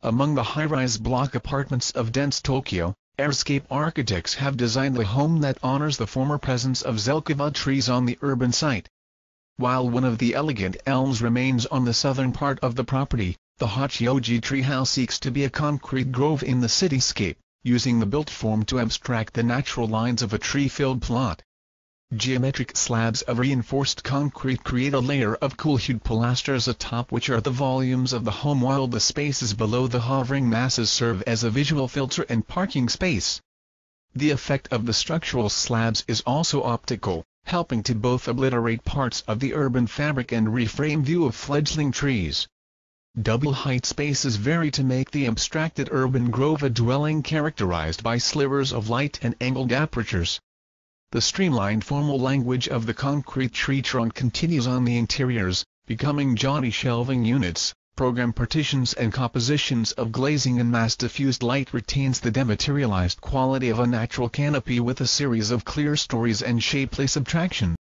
Among the high-rise block apartments of dense Tokyo, Airscape architects have designed a home that honors the former presence of Zelkova trees on the urban site. While one of the elegant elms remains on the southern part of the property, the Hachioji treehouse seeks to be a concrete grove in the cityscape, using the built form to abstract the natural lines of a tree-filled plot. Geometric slabs of reinforced concrete create a layer of cool-hued pilasters atop which are the volumes of the home while the spaces below the hovering masses serve as a visual filter and parking space. The effect of the structural slabs is also optical, helping to both obliterate parts of the urban fabric and reframe view of fledgling trees. Double height spaces vary to make the abstracted urban grove a dwelling characterized by slivers of light and angled apertures. The streamlined formal language of the concrete tree trunk continues on the interiors, becoming jaunty shelving units, program partitions and compositions of glazing and mass diffused light retains the dematerialized quality of a natural canopy with a series of clerestories and shapeless abstractions.